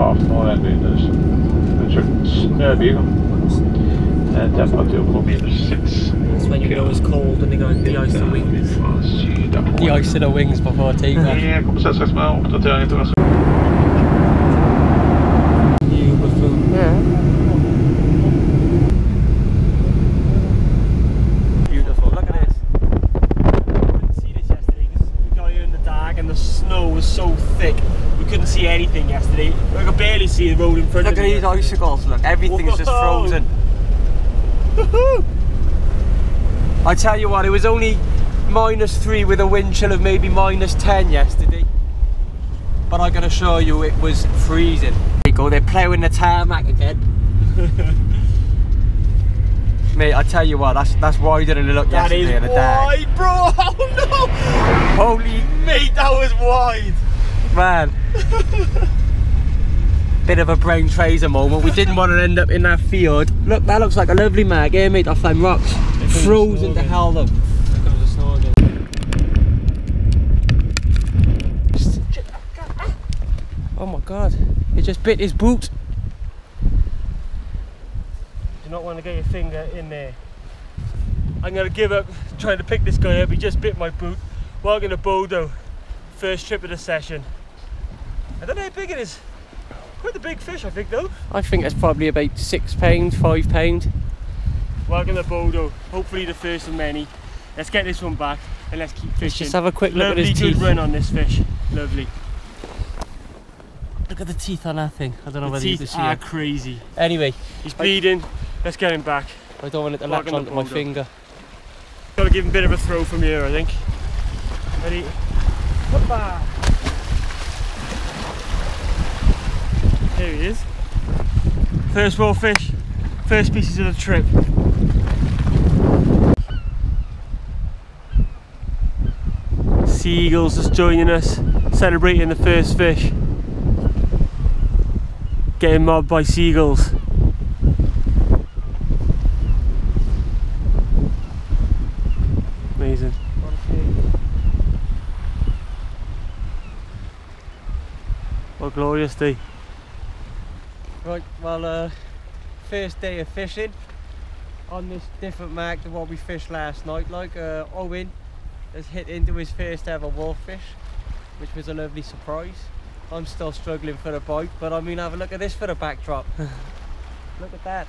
Ja, fasen var den minus. Jag kört snöbil. En temperatur på minus 6. That's when you know it's cold and they go de-ice the wings. Syda på. De-ice the wings before takeoff. Jag kommer säga strax med uppdatering till oss. You buffoon. Beautiful. Look at this. couldn't see this yesterday because we got here in the dark and the snow was so thick. We couldn't see anything yesterday. I could barely see the road in front Look of at these icicles, look, everything's just frozen. I tell you what, it was only minus three with a wind chill of maybe minus 10 yesterday. But I can assure you it was freezing. There you go, they're ploughing the tarmac again. Mate, I tell you what, that's that's wider than it looked That is yesterday in the dark. wide, bro. Oh Holy no, mate, that was wide. man. Bit of a brain tracer moment. We didn't want to end up in that field. Look, that looks like a lovely mag, eh, mate, off them rocks. Frozen to hell though. There comes the snow again. Oh my god, he just bit his boot. Do not want to get your finger in there. I'm gonna give up trying to pick this guy up. He just bit my boot. Welcome to Bodo. First trip of the session. I don't know how big it is. Quite a big fish, I think, though. I think it's probably about six pounds, five pounds. Welcome to Bodo. Hopefully the first of many. Let's get this one back and let's keep fishing. Let's Just have a quick look Lovely at his teeth. good teeth. run on this fish. Lovely. Look at the teeth on that thing. I don't know The whether you can teeth see are it. crazy. Anyway, He's bleeding. Let's get him back. I don't want it to Welcome latch to onto my finger. Got to give him a bit of a throw from here, I think. Ready? Hoppa! There he is. First raw fish, first pieces of the trip. Seagulls just joining us, celebrating the first fish. Getting mobbed by seagulls. Amazing. What a glorious day. Right, well, uh, first day of fishing on this different mark to what we fished last night. Like uh, Owen has hit into his first ever wolffish, which was a lovely surprise. I'm still struggling for the bite, but I mean, have a look at this for the backdrop. look at that.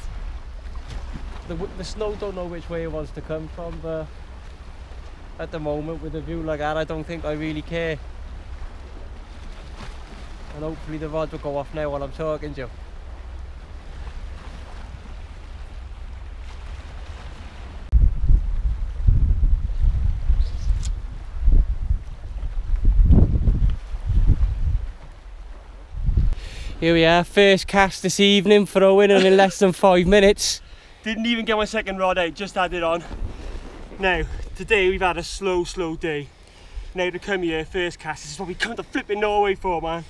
The, the snow don't know which way it wants to come from, but at the moment, with a view like that, I don't think I really care. And hopefully the rod will go off now while I'm talking to you. Here we are, first cast this evening for Owen and in less than five minutes. Didn't even get my second rod out, just had it on. Now, today we've had a slow, slow day. Now to come here, first cast, this is what we come to flipping Norway for, man.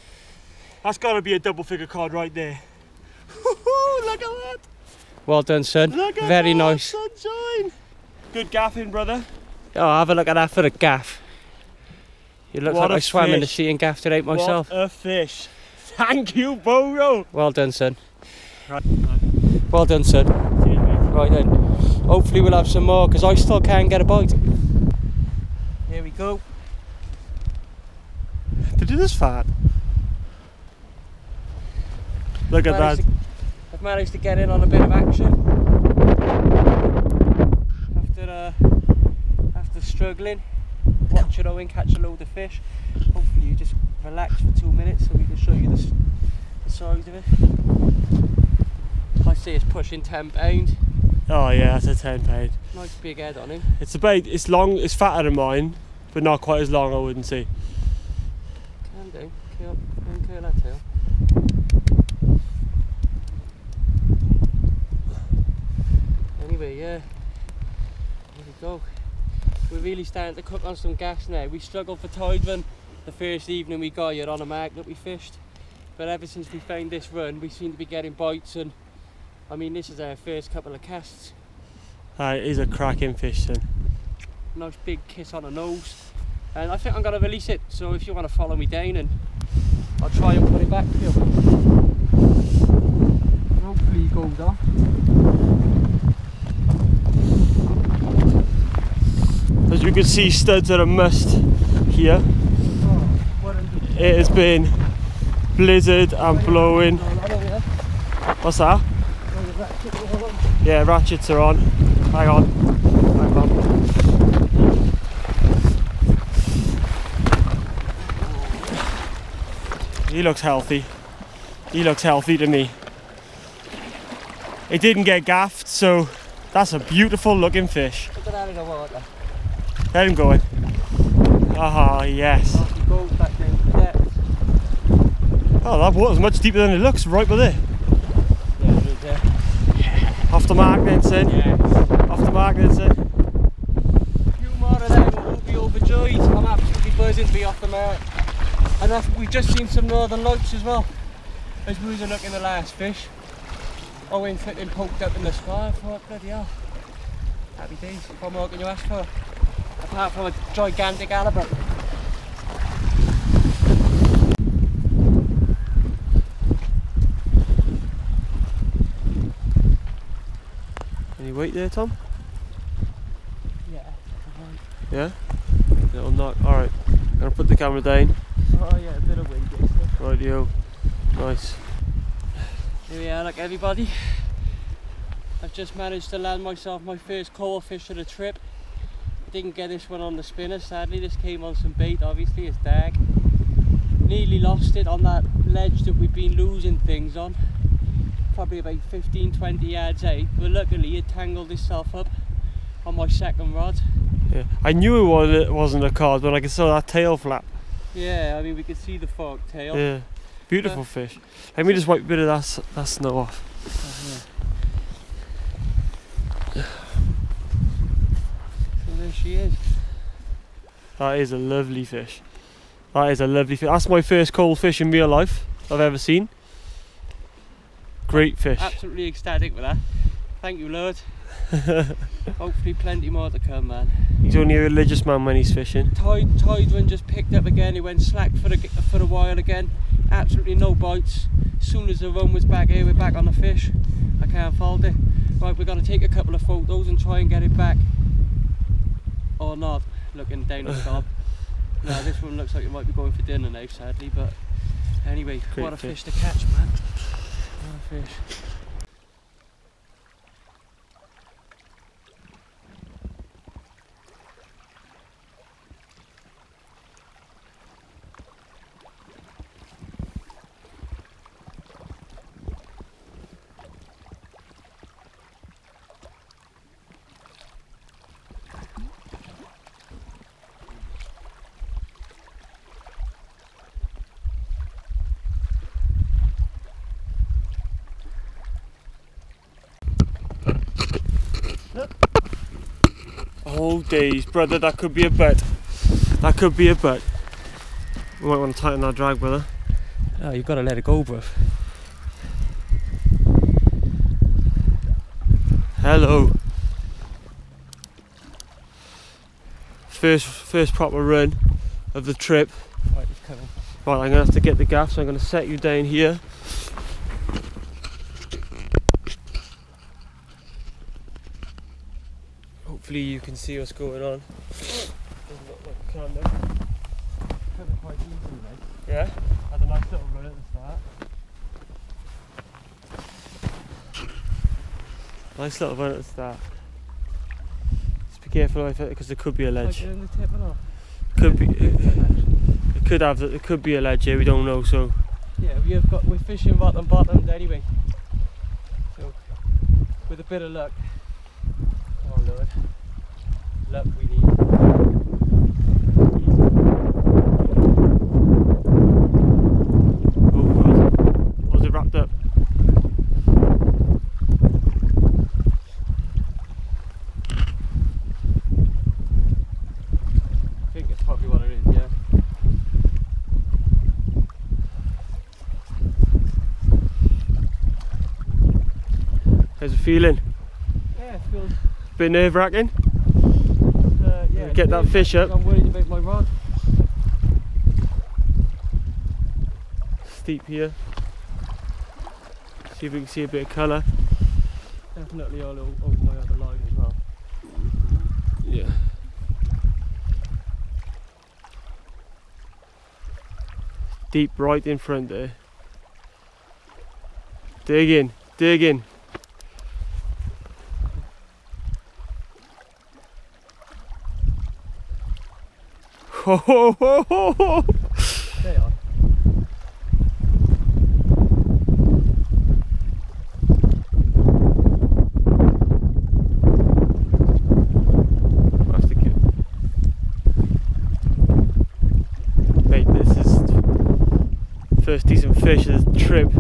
That's gotta be a double figure cod right there. Look at that! Well done, son. Look at Very that nice. sunshine! Good gaffing, brother. Oh, have a look at that for the gaff. You look What like I swam in the sea and gaffed it out myself. What a fish. Thank you, Bodo. Well done, son. Right. Well done, son. Cheers. Right then. Hopefully we'll have some more because I still can't get a bite. Here we go. Did it this fat? Look at that. To- I've managed to get in on a bit of action after uh, after struggling. Watching Owen catch a load of fish. Hopefully you just relax for two minutes so we can show you the, the size of it. I see it's pushing ten pound. Oh yeah, that's a ten pound. Nice big head on him. It's about it's long it's fatter than mine, but not quite as long I wouldn't say. Can do. Curl, can curl that tail. Anyway, yeah. There we go. We're really starting to cook on some gas now. We struggled for Tidevin the first evening we got here on a mag that we fished. But ever since we found this run, we seem to be getting bites and I mean this is our first couple of casts. Uh, he's a cracking fish son. Nice big kiss on the nose. And I think I'm gonna release it. So if you want to follow me down and I'll try and put it back for you. Hopefully he goes off. As you can see, studs are a must here. It has been blizzard and blowing. What's that? Yeah, ratchets are on. Hang on. Hang on. He looks healthy. He looks healthy to me. It didn't get gaffed, so that's a beautiful looking fish. Let him go in. Ah, yes. Off he goes back down to the depths. Oh, that water's much deeper than it looks, right by there. Yeah, it is there. Off the mark then, son. Yeah. Off the mark then, son. A few more of them we'll be overjoyed. I'm absolutely buzzing to be off the mark. And we've just seen some northern lights as well. As we were looking at the last fish. Oh, Owen fitting poked up in the sky. I thought, bloody hell. Happy days. What more can you ask for? Apart from a gigantic halibut. Any weight there, Tom? Yeah. Uh-huh. Yeah? Little knock. Alright. Gonna put the camera down. Oh yeah, a bit of wind. yes, sir. Radio. Nice. Here we are, look everybody. I've just managed to land myself my first coalfish of the trip. Didn't get this one on the spinner, sadly. This came on some bait, obviously, it's dag. Nearly lost it on that ledge that we've been losing things on. Probably about 15, 20 yards out. But luckily it tangled itself up on my second rod. Yeah. I knew it, was, it wasn't a cod when I could saw that tail flap. Yeah, I mean we could see the fork tail. Yeah. Beautiful uh, fish. Let me just wipe a bit of that, that snow off. So there she is. That is a lovely fish. That is a lovely fish. That's my first coalfish in real life I've ever seen. Great fish. Absolutely ecstatic with that. Thank you, Lord. Hopefully, plenty more to come, man. He's only a religious man when he's fishing. Tide, tide wind just picked up again. He went slack for a, for a while again. Absolutely no bites. As soon as the run was back here, we're back on the fish. I can't fault it. Right, we're gonna take a couple of photos and try and get it back. Or not. Looking down the gob. Now this one looks like it might be going for dinner now, sadly. But anyway, Great what a fish. fish to catch, man. What a fish. Oh days, brother, that could be a bet. That could be a bet. We might want to tighten that drag, brother. Oh, you've got to let it go, bruv. Hello. First, first proper run of the trip. Right. Right, I'm gonna have to get the gaff, so I'm gonna set you down here. Hopefully you can see what's going on. Doesn't look like you can though. Coming quite easily, mate. Yeah, had a nice little run at the start. Nice little run at the start. Just be careful because there could be a ledge. in the tip or not? Could be. It could have. It could be a ledge here. We don't know. So Yeah, we have got we're fishing bottom bottoms anyway. So with a bit of luck. Oh Lord. Luck we need. Oh, was it wrapped up? I think it's probably what it is, yeah. How's it feeling? Yeah, it feels A Bit nerve wracking? Get that fish up. I'm worried about my rod. steep here. See if we can see a bit of colour. Definitely all o- over my other line as well. Yeah. Deep right in front there. Dig in, dig in. Ho ho ho ho ho! They are. Have to get. Mate, this is first decent fish of the trip.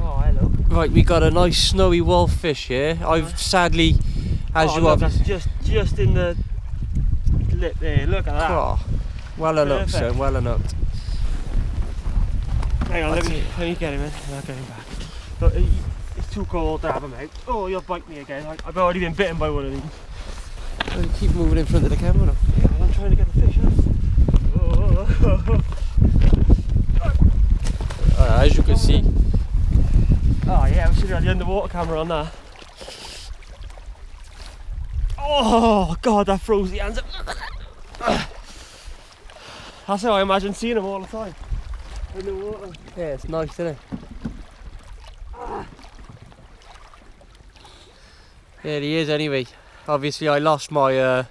Oh, hello. Right, we got a nice snowy wolf fish here. I've sadly, as oh, you look, have. that's just just in the lip there. Look at that. Oh, well unhooked, Perfect. son, well unhooked. Hang on, let me, let me get him in. I'll get him back. But it's too cold to have him out. Oh, you'll bite me again. I, I've already been bitten by one of these. Oh, Keep moving in front of the camera. Yeah, I'm trying to get the fish out. Oh, Uh, as you can see, oh yeah, we should have had the underwater camera on that. Oh god, that froze the hands up. That's how I imagine seeing them all the time. In the water. yeah, it's nice, isn't it? There he is, anyway. Obviously, I lost my uh,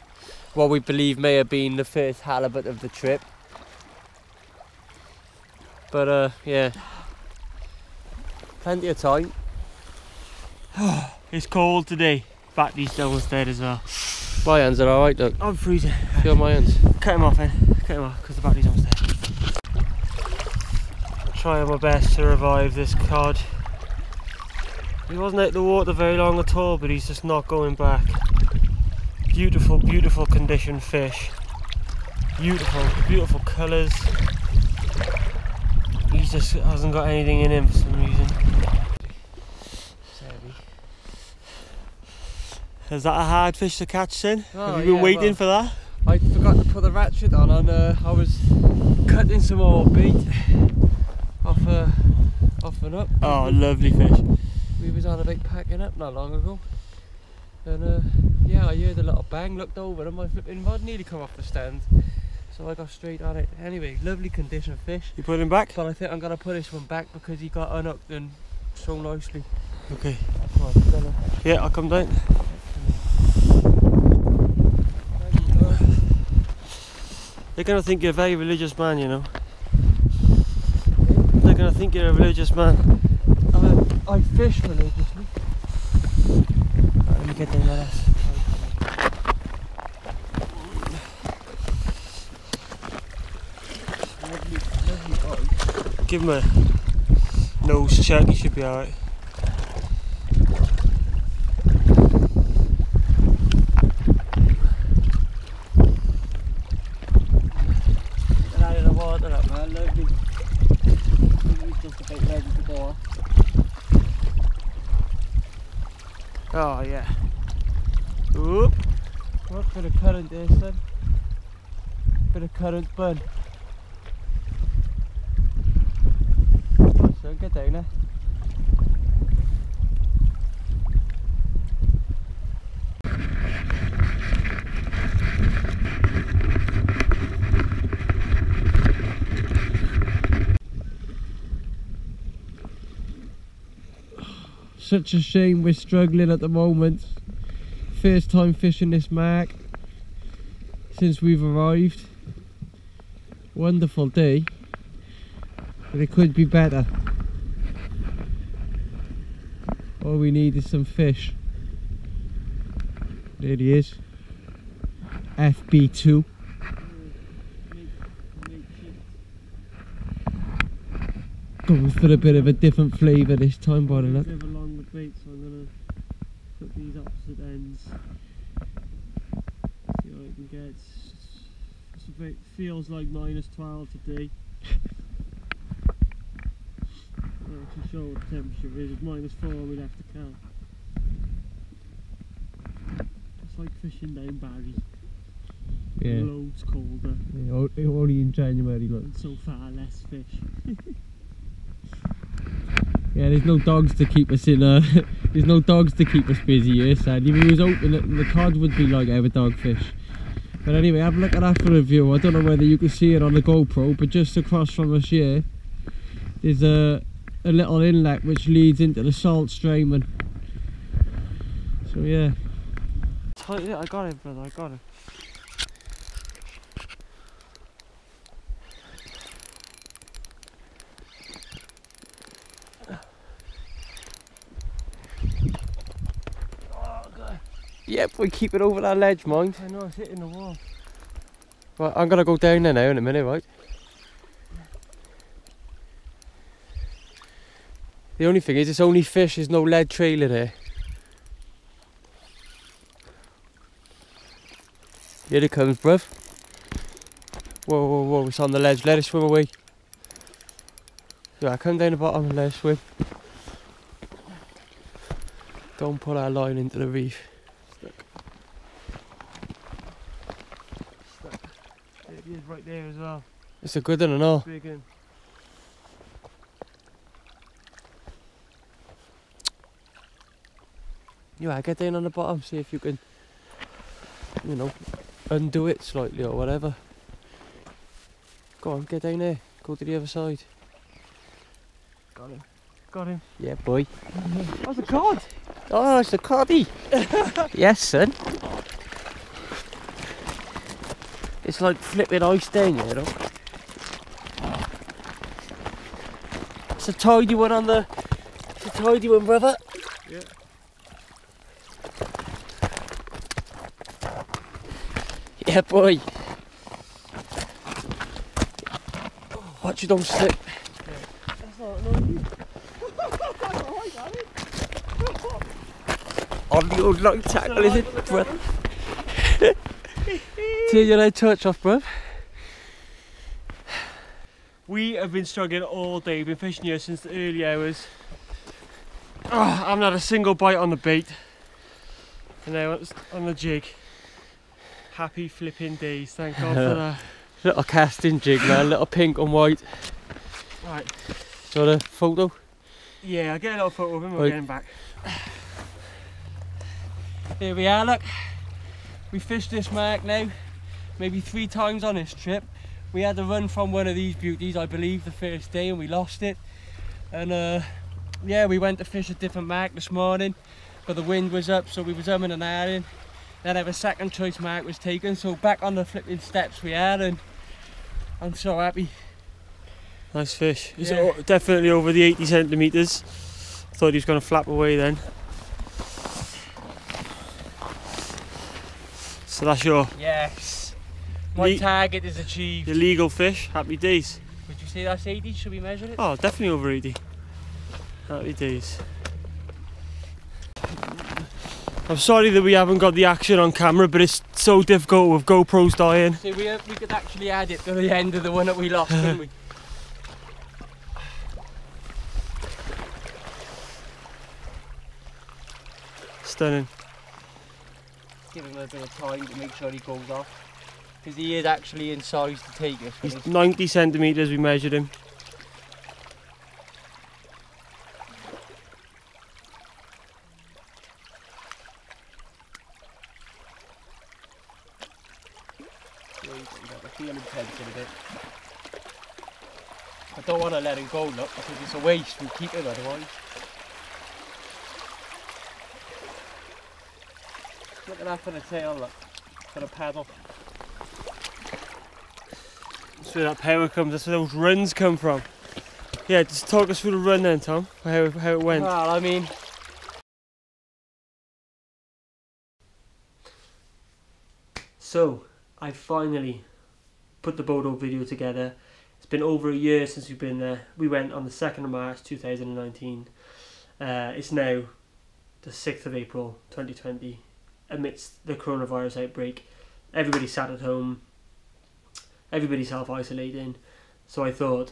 what we believe may have been the first halibut of the trip. But uh, yeah, plenty of time. It's cold today. Battery's downstairs as well. My hands are alright, look. I'm freezing. Feel my hands. Cut him off then. Cut him off because the battery's downstairs. Trying my best to revive this cod. He wasn't out the water very long at all, but he's just not going back. Beautiful, beautiful condition fish. Beautiful, beautiful colours. He just hasn't got anything in him for some reason. Is that a hard fish to catch, Sin? Oh, Have you been yeah, waiting well- for that? I forgot to put the ratchet on and uh, I was cutting some more bait off uh, off and up. Oh, lovely fish. We was on about packing up not long ago. And uh, yeah, I heard a little bang, looked over and my flipping rod nearly come off the stand. So I got straight on it. Anyway, lovely condition fish. You put him back? But I think I'm gonna put this one back because he got unhooked and so nicely. Okay. Right, Yeah, I'll come down. They're gonna think you're a very religious man, you know. They're gonna think you're a religious man. Uh, I fish religiously. Right, let me get down like this. Lovely, lovely bite. Give him a nose check, he should be alright. And out of the water up, man. Lovely. He's just about ready to go. Oh yeah. Oop. What bit of current there, son? Bit of current burn. Son, get down there. Such a shame we're struggling at the moment. First time fishing this mark since we've arrived. Wonderful day, but it could be better. All we need is some fish. There he is. FB2. Going for a bit of a different flavour this time, by the look. Bit of a longer bait, so I'm gonna put these opposite ends. See what I can get. Bit, feels like minus 12 today. I'm not too sure what the temperature is. It's minus 4 when we left the camp. It's like fishing down Barry. Yeah. Loads colder yeah only in January, look. and so far less fish. Yeah, there's no dogs to keep us in. Uh, there's no dogs to keep us busy here. Sadly, if it was open, the, cod would be like our dogfish. But anyway, have a look at that for a view. I don't know whether you can see it on the GoPro, but just across from us here, there's a a little inlet which leads into the salt stream. And so yeah, I got it, brother. I got it. Yep, we keep it over that ledge, mind. I know it's hitting the wall. Right, I'm gonna go down there now in a minute, right? The only thing is, it's only fish. There's no lead trailer there. Here it comes, bruv. Whoa, whoa, whoa! It's on the ledge. Let it swim away. Yeah, come down the bottom and let it swim. Don't pull our line into the reef. There as well. It's a good one and all. Big one. Yeah, get down on the bottom, see if you can, you know, undo it slightly or whatever. Go on, get down there. Go to the other side. Got him. Got him. Yeah, boy. That's a cod. Oh, it's a coddy. yes, son. It's like flipping ice down, you know. It's a tidy one on the. It's a tidy one, brother. Yeah. Yeah, boy. Watch you don't slip. That's not no On the old long tackle, is it, brother? Take your head touch off, bruv. We have been struggling all day. We've been fishing here since the early hours. Oh, I haven't had a single bite on the bait. And now it's on the jig. Happy flipping days. Thank God for that. Little casting jig, man. Little pink and white. Right. Got a photo? Yeah, I'll get a little photo of him. We're Right. getting back. Here we are, look. We fished this mark now, maybe three times on this trip. We had to run from one of these beauties, I believe, the first day, and we lost it. And uh, yeah, we went to fish a different mark this morning, but the wind was up, so we was umming and ahhing. Then our second choice mark was taken, so back on the flipping steps we are, and I'm so happy. Nice fish. It's Yeah. definitely over the 80 centimetres. Thought he was going to flap away then. So that's your Yes. My Le- target is achieved. illegal fish. Happy days. Would you say that's 80? Should we measure it? Oh, definitely over 80. Happy days. I'm sorry that we haven't got the action on camera, but it's so difficult with GoPros dying. See, we, we could actually add it to the end of the one that we lost, couldn't we? Stunning. Give him a bit of time to make sure he goes off. Because he is actually in size to take us. He's he's- 90 centimetres, we measured him. Yeah, he's got the feeling tension a bit. I don't want to let him go, look, because it's a waste. We keep him otherwise. Look at that for the tail, look. For the paddle. That's where that power comes, that's where those runs come from. Yeah, just talk us through the run then, Tom, how, how it went. Well, I mean, So, I finally put the Bodo video together. It's been over a year since we've been there. We went on the 2nd of March 2019. Uh, it's now the 6th of April 2020 amidst the coronavirus outbreak. Everybody sat at home, everybody self isolating. So I thought,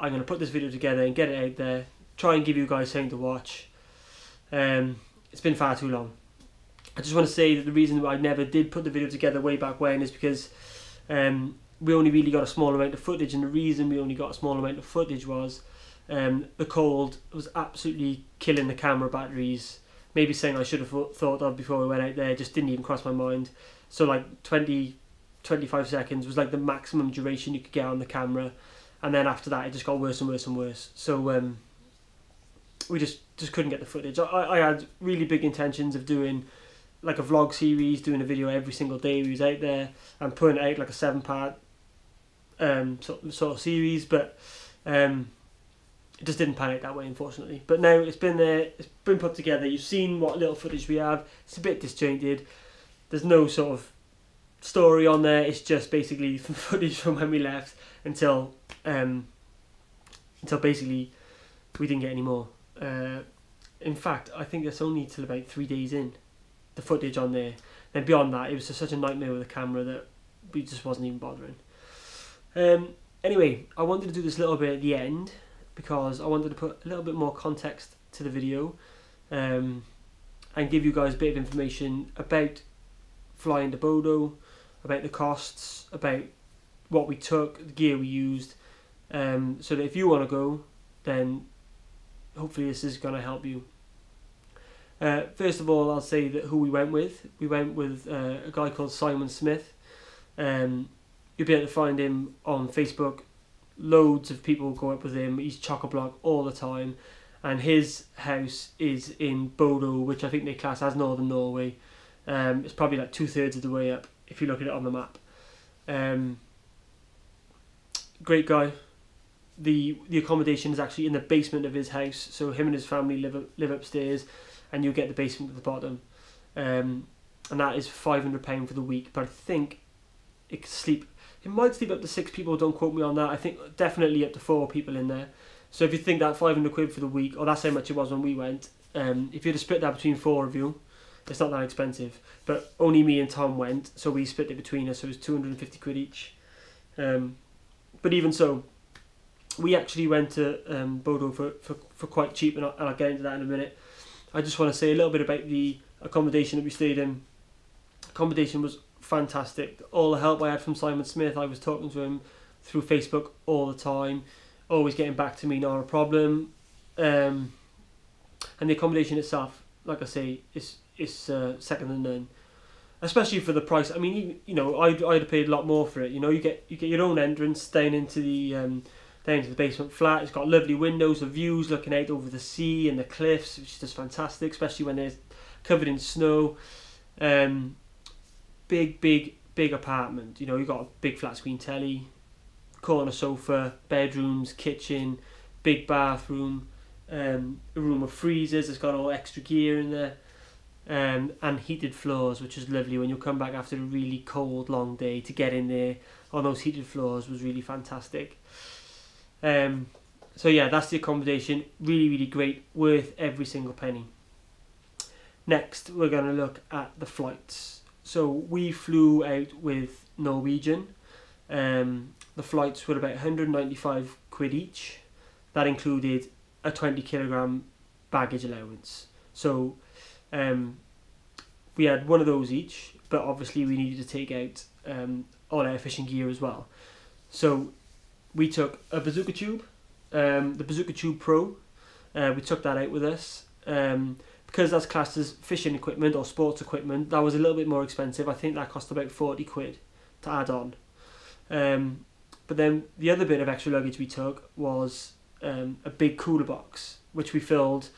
I'm going to put this video together and get it out there, try and give you guys something to watch. Um, it's been far too long. I just want to say that the reason I never did put the video together way back when is because um, we only really got a small amount of footage, and the reason we only got a small amount of footage was um, the cold was absolutely killing the camera batteries. Maybe something I should have thought of before we went out there just didn't even cross my mind. So like 20, 25 seconds was like the maximum duration you could get on the camera, and then after that it just got worse and worse and worse. So um, we just just couldn't get the footage. I, I had really big intentions of doing like a vlog series, doing a video every single day we was out there, and putting out like a seven part um, sort, sort of series, but um, it just didn't pan out that way, unfortunately. But now it's been there, it's been put together. You've seen what little footage we have. It's a bit disjointed. There's no sort of story on there. It's just basically footage from when we left until um, until basically we didn't get any more. Uh, in fact, I think it's only till about three days in the footage on there. Then beyond that, it was just such a nightmare with the camera that we just wasn't even bothering. Um, anyway, I wanted to do this little bit at the end because I wanted to put a little bit more context to the video um, and give you guys a bit of information about flying to Bodo, about the costs, about what we took, the gear we used, um, so that if you want to go, then hopefully this is going to help you. Uh, first of all, I'll say that who we went with. We went with uh, a guy called Simon Smith. Um, you'll be able to find him on Facebook. Loads of people go up with him. He's chock a block all the time, and his house is in Bodo, which I think they class as northern Norway. Um, it's probably like two thirds of the way up if you look at it on the map. Um, great guy. The the accommodation is actually in the basement of his house, so him and his family live live upstairs, and you'll get the basement at the bottom. Um, and that is five hundred pound for the week. But I think it sleep it might sleep up to six people, don't quote me on that. I think definitely up to four people in there. So if you think that 500 quid for the week, or that's how much it was when we went, um, if you'd have split that between four of you, it's not that expensive. But only me and Tom went, so we split it between us, so it was 250 quid each. Um, but even so, we actually went to um, Bodo for, for, for quite cheap, and I'll, and I'll get into that in a minute. I just want to say a little bit about the accommodation that we stayed in. Accommodation was fantastic. All the help I had from Simon Smith, I was talking to him through Facebook all the time, always getting back to me, not a problem. Um, and the accommodation itself, like I say, is is uh, second to none. Especially for the price. I mean, you, you know, I'd, I'd have paid a lot more for it. You know, you get you get your own entrance down into the um, down into the basement flat. It's got lovely windows, the views looking out over the sea and the cliffs, which is just fantastic. Especially when they're covered in snow. Um, big, big, big apartment. You know, you got a big flat screen telly, corner sofa, bedrooms, kitchen, big bathroom, um, a room of freezers. It's got all extra gear in there, um, and heated floors, which is lovely when you come back after a really cold, long day. To get in there on those heated floors was really fantastic. Um, so yeah, that's the accommodation. Really, really great. Worth every single penny. Next, we're going to look at the flights. So we flew out with Norwegian. Um, the flights were about 195 quid each. That included a 20 kilogram baggage allowance. So um, we had one of those each, but obviously we needed to take out um, all our fishing gear as well. So we took a bazooka tube, um, the bazooka tube pro. Uh, we took that out with us. Um, because that's classed as fishing equipment or sports equipment, that was a little bit more expensive. I think that cost about 40 quid to add on. Um, but then the other bit of extra luggage we took was um, a big cooler box, which we filled,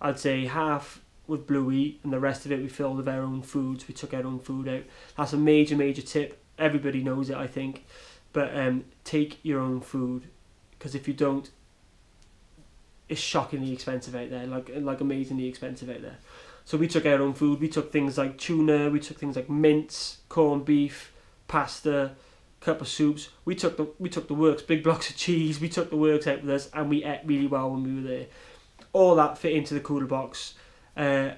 I'd say, half with Bluey and the rest of it we filled with our own foods. We took our own food out. That's a major, major tip. Everybody knows it, I think. But um, take your own food because if you don't, it's shockingly expensive out there, like like amazingly expensive out there. So we took our own food. We took things like tuna. We took things like mince, corned beef, pasta, cup of soups. We took the we took the works, big blocks of cheese. We took the works out with us, and we ate really well when we were there. All that fit into the cooler box, uh,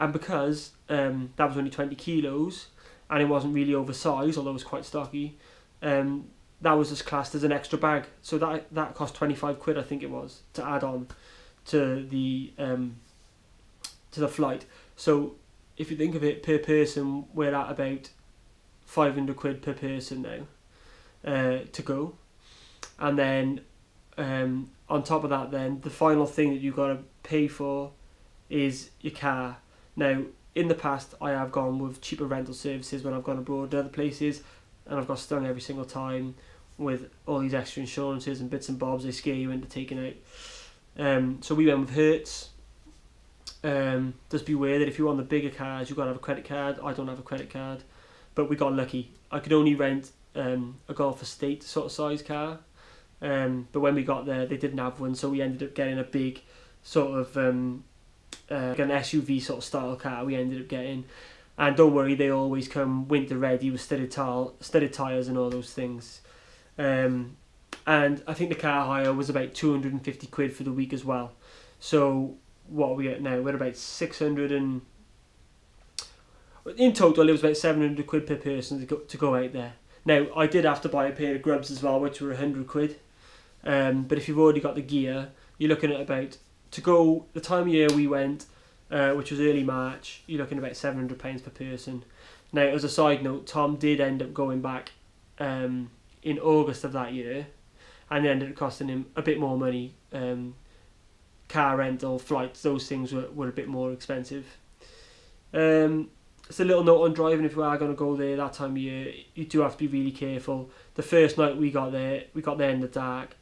and because um, that was only twenty kilos, and it wasn't really oversized, although it was quite stocky. Um, that was just classed as an extra bag, so that that cost twenty five quid, I think it was, to add on to the um, to the flight. So if you think of it per person, we're at about five hundred quid per person now uh, to go, and then um, on top of that, then the final thing that you've got to pay for is your car. Now, in the past, I have gone with cheaper rental services when I've gone abroad to other places, and I've got stung every single time with all these extra insurances and bits and bobs they scare you into taking out. Um, so we went with Hertz. Um, just beware that if you want the bigger cars, you've got to have a credit card. I don't have a credit card, but we got lucky. I could only rent um, a Golf Estate sort of size car, um, but when we got there, they didn't have one, so we ended up getting a big sort of um, uh, an SUV sort of style car. We ended up getting, and don't worry, they always come winter ready with studded tile, studded tires, and all those things. Um, and I think the car hire was about 250 quid for the week as well. So what are we at now? We're about 600 and in total it was about 700 quid per person to go, to go out there. Now I did have to buy a pair of grubs as well, which were 100 quid. Um, but if you've already got the gear, you're looking at about to go the time of year we went, uh, which was early March. You're looking about 700 pounds per person. Now, as a side note, Tom did end up going back um, in August of that year, and it ended up costing him a bit more money. Um, car rental, flights, those things were, were a bit more expensive. Um, it's a little note on driving if you are going to go there that time of year. You do have to be really careful. The first night we got there, we got there in the dark.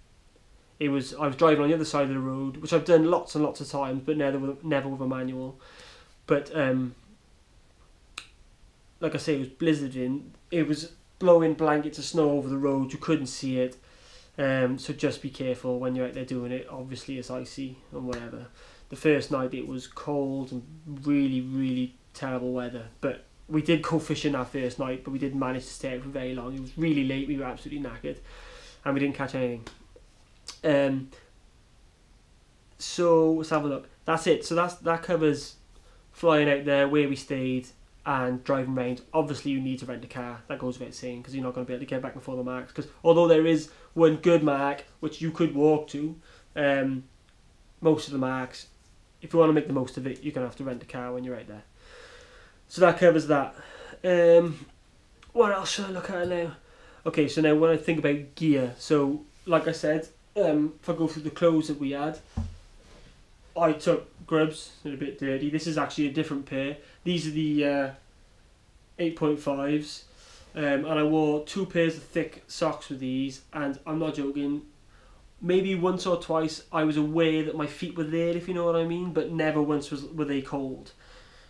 It was I was driving on the other side of the road, which I've done lots and lots of times, but never with, never with a manual. But um, like I say, it was blizzarding. It was blowing blankets of snow over the road. You couldn't see it. Um, so just be careful when you're out there doing it. Obviously, it's icy and whatever. The first night it was cold and really, really terrible weather. But we did go fishing that first night, but we didn't manage to stay out for very long. It was really late. We were absolutely knackered, and we didn't catch anything. Um. So let's have a look. That's it. So that's that covers flying out there, where we stayed, and driving around. Obviously, you need to rent a car. That goes without saying because you're not going to be able to get back forth the marks. Because although there is one good mark which you could walk to, um, most of the marks, if you want to make the most of it, you're going to have to rent a car when you're out there. So that covers that. Um, what else should I look at now? Okay, so now when I think about gear, so like I said, um, if I go through the clothes that we had, I took grubs, they're a bit dirty. This is actually a different pair. These are the uh, 8.5s. Um, and I wore two pairs of thick socks with these, and I'm not joking. Maybe once or twice I was aware that my feet were there, if you know what I mean, but never once was were they cold.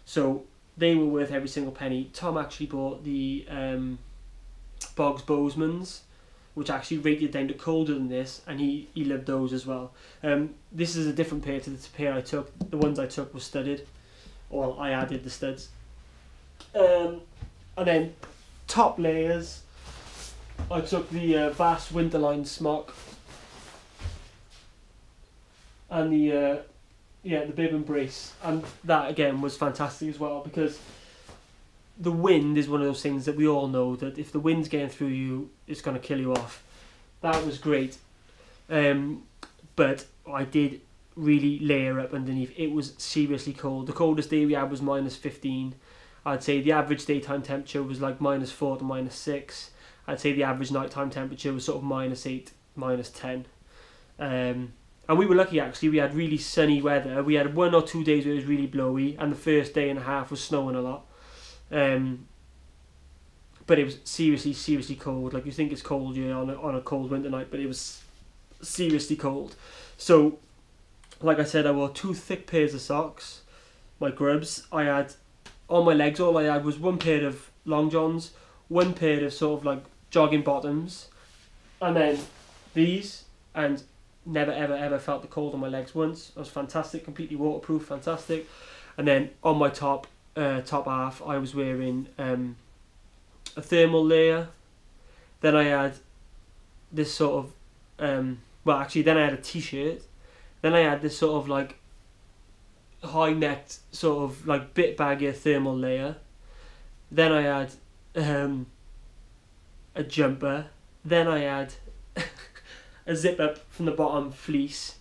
So they were worth every single penny. Tom actually bought the um, Bogs Bozeman's, which actually rated down to colder than this, and he, he loved those as well. Um, this is a different pair to the pair I took. The ones I took were studded, or I added the studs. Um, and then top layers, I took the uh, Vass Winterline smock and the uh, yeah the bib and brace, and that again was fantastic as well because the wind is one of those things that we all know that if the wind's getting through you, it's going to kill you off. That was great, um, but I did really layer up underneath. It was seriously cold. The coldest day we had was minus fifteen. I'd say the average daytime temperature was like minus four to minus six. I'd say the average nighttime temperature was sort of minus eight, minus ten. Um, and we were lucky actually. We had really sunny weather. We had one or two days where it was really blowy, and the first day and a half was snowing a lot. Um, but it was seriously, seriously cold. Like you think it's cold, yeah, on a, on a cold winter night, but it was seriously cold. So, like I said, I wore two thick pairs of socks, my grubs. I had on my legs. All I had was one pair of long johns, one pair of sort of like jogging bottoms, and then these. And never ever ever felt the cold on my legs once. It was fantastic, completely waterproof, fantastic. And then on my top uh, top half, I was wearing um, a thermal layer, Then I had this sort of um, well, actually, then I had a t-shirt. Then I had this sort of like high necked sort of like bit baggier thermal layer. Then I had um, a jumper. Then I had a zip up from the bottom fleece.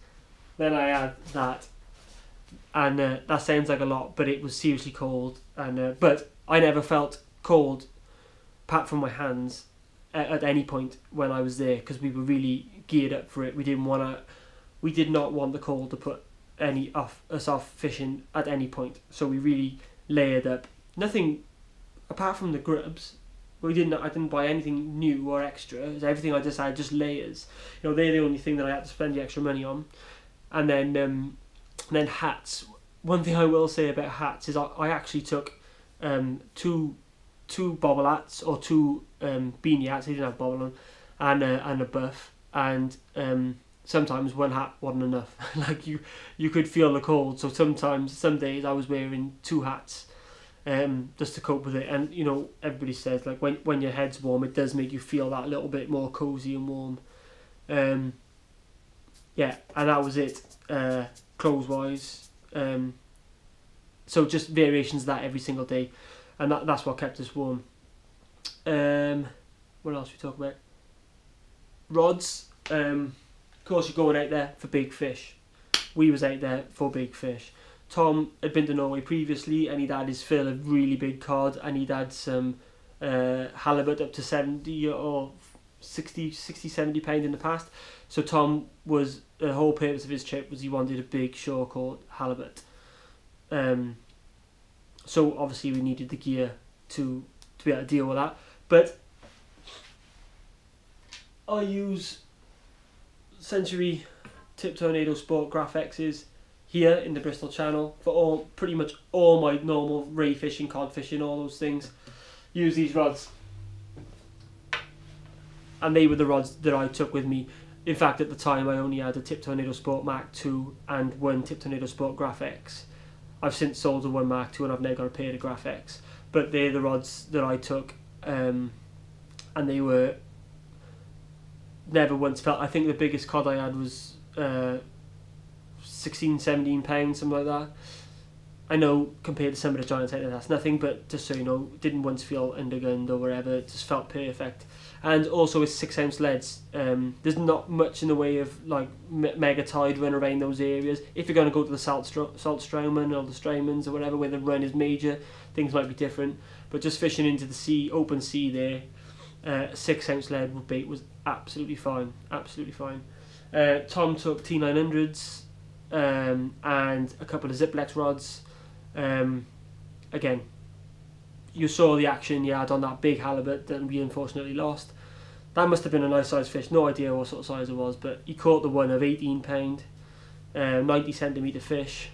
Then I had that, and uh, that sounds like a lot, but it was seriously cold. And uh, but I never felt cold, apart from my hands, at, at any point when I was there because we were really geared up for it. We didn't want to, we did not want the cold to put any off us off fishing at any point. So we really layered up. Nothing apart from the grubs. We didn't. I didn't buy anything new or extra. It was everything I decided just layers. You know, they're the only thing that I had to spend the extra money on. And then, um, and then hats. One thing I will say about hats is I, I actually took um, two two bobble hats or two um, beanie hats. They didn't have bobble on, and a, and a buff. And um, sometimes one hat wasn't enough. like you, you could feel the cold. So sometimes, some days I was wearing two hats, um, just to cope with it. And you know, everybody says like when when your head's warm, it does make you feel that little bit more cozy and warm. Um, yeah, and that was it. Uh, clothes wise, um, so just variations of that every single day, and that that's what kept us warm. Um, what else we talk about? Rods. Um, of course, you're going out there for big fish. We was out there for big fish. Tom had been to Norway previously, and he'd had his fill of really big cod, and he'd had some uh, halibut up to 70 or 60, 60, 70 pound in the past. So Tom was the whole purpose of his trip was he wanted a big shore caught halibut. Um, so obviously we needed the gear to to be able to deal with that. But I use Century Tip Tornado Sport Graph X's here in the Bristol Channel for all pretty much all my normal ray fishing, cod fishing, all those things. Use these rods. And they were the rods that I took with me. In fact, at the time, I only had a Tip Tornado Sport Mark II and one Tip Tornado Sport Graph X. I've since sold the one Mark II and I've now got a pair of Graph X. But they're the rods that I took, um, and they were never once felt. I think the biggest cod I had was uh, 16, 17 pounds, something like that. I know compared to some of the giants out there, that's nothing, but just so you know, didn't once feel undergunned or whatever. It just felt perfect. And also with six ounce leads, um, there's not much in the way of like me- mega tide run around those areas. If you're going to go to the Salt Stro- Saltstraumen or the Straumens or whatever, where the run is major, things might be different. But just fishing into the sea, open sea there, uh, six ounce lead with bait was absolutely fine, absolutely fine. Uh, Tom took T900s um, and a couple of Zziplex rods. Um, again, you saw the action he had on that big halibut that we unfortunately lost. That must have been a nice sized fish, no idea what sort of size it was, but he caught the one of 18 pound, uh, 90 centimetre fish.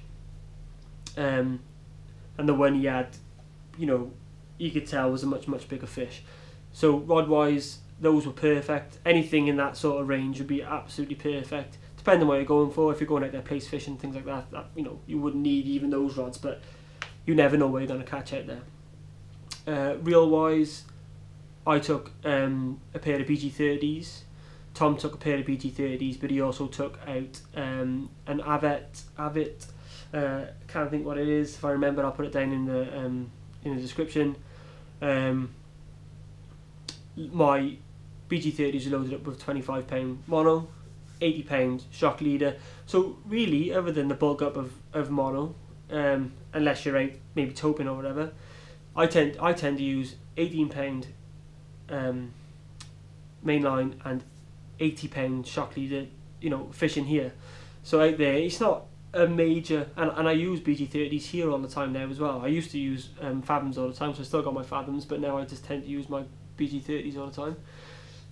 Um, and the one he had, you know, you could tell was a much, much bigger fish. So rod wise, those were perfect. Anything in that sort of range would be absolutely perfect. Depending on what you're going for. If you're going out there place fishing, things like that, that you know, you wouldn't need even those rods, but you never know where you're going to catch out there. Uh, wise, I took um, a pair of BG30s. Tom took a pair of BG30s, but he also took out um, an Avet. Avet. Uh, can't think what it is. If I remember, I'll put it down in the um, in the description. Um, my BG30s are loaded up with 25 pound mono, 80 pound shock leader. So really, other than the bulk up of, of mono, um, unless you're out maybe toping or whatever, I tend I tend to use 18 pound um, mainline and 80 pound shock leader. You know, fishing here. So out there, it's not a major, and, and I use BG30s here all the time now as well. I used to use um, Fathoms all the time, so I still got my Fathoms, but now I just tend to use my BG30s all the time.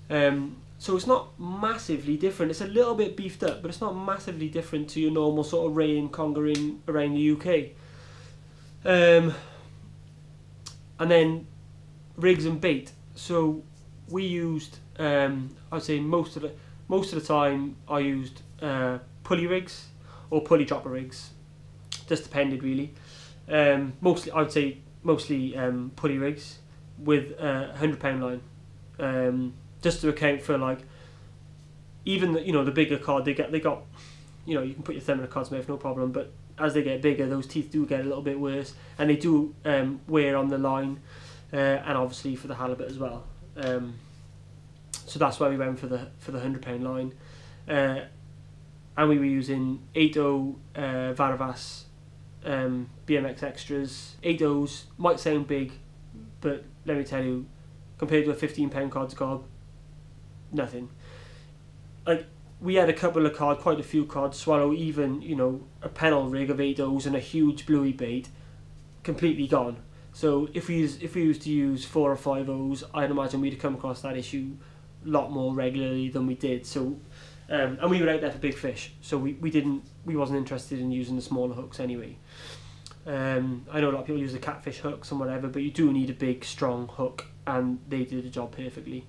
Um, so it's not massively different. It's a little bit beefed up, but it's not massively different to your normal sort of ray and congering around the UK. Um, and then rigs and bait. So we used, um, I'd say most of the most of the time I used uh, pulley rigs or pulley dropper rigs. Just depended really. Um, mostly, I'd say mostly um, pulley rigs with a hundred pound line. Um, just to account for like even the, you know the bigger cod they get they got you know you can put your thumb in a cod's mouth no problem but as they get bigger those teeth do get a little bit worse and they do um, wear on the line uh, and obviously for the halibut as well. Um, so that's why we went for the for the 100 pound line. Uh, and we were using 8.0 uh, Varivas um, BMX extras. 8.0s might sound big but let me tell you compared to a 15 pound cod's gob nothing. Like we had a couple of cod, quite a few cods swallow even you know a pennel rig of 8.0s and a huge bluey bait completely gone. So if we if we used to use four or five O's I'd imagine we'd come across that issue a lot more regularly than we did. So um, and we were out there for big fish so we, we didn't we wasn't interested in using the smaller hooks anyway. Um, I know a lot of people use the catfish hooks and whatever but you do need a big strong hook and they did the job perfectly.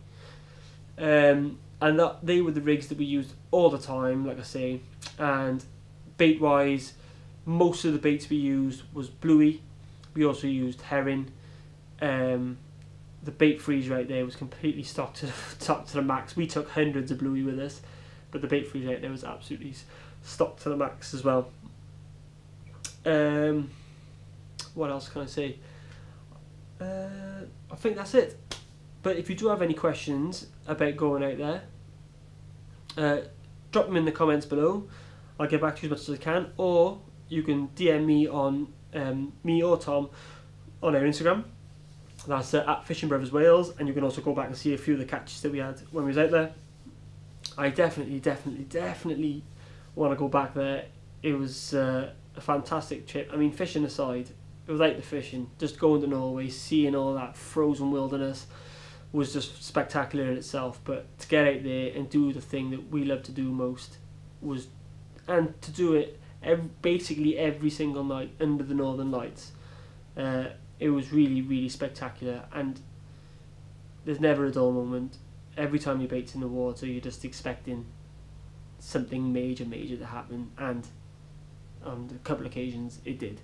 Um, and that they were the rigs that we used all the time like I say. And bait wise most of the baits we used was bluey. We also used herring. Um, the bait freeze right there was completely stocked to the, stocked to the max. We took hundreds of bluey with us but the bait freeze right there was absolutely stocked to the max as well. Um, what else can I say? Uh, I think that's it but if you do have any questions about going out there, uh, drop them in the comments below. I'll get back to you as much as I can, or you can DM me on um, me or Tom on our Instagram. That's uh, at Fishing Brothers Wales, and you can also go back and see a few of the catches that we had when we was out there. I definitely, definitely, definitely want to go back there. It was uh, a fantastic trip. I mean, fishing aside, without the fishing, just going to Norway, seeing all that frozen wilderness was just spectacular in itself. But to get out there and do the thing that we love to do most was, and to do it every, basically every single night under the Northern Lights, uh, it was really really spectacular. And there's never a dull moment. Every time you bait's in the water, you're just expecting something major, major to happen, and on a couple of occasions it did.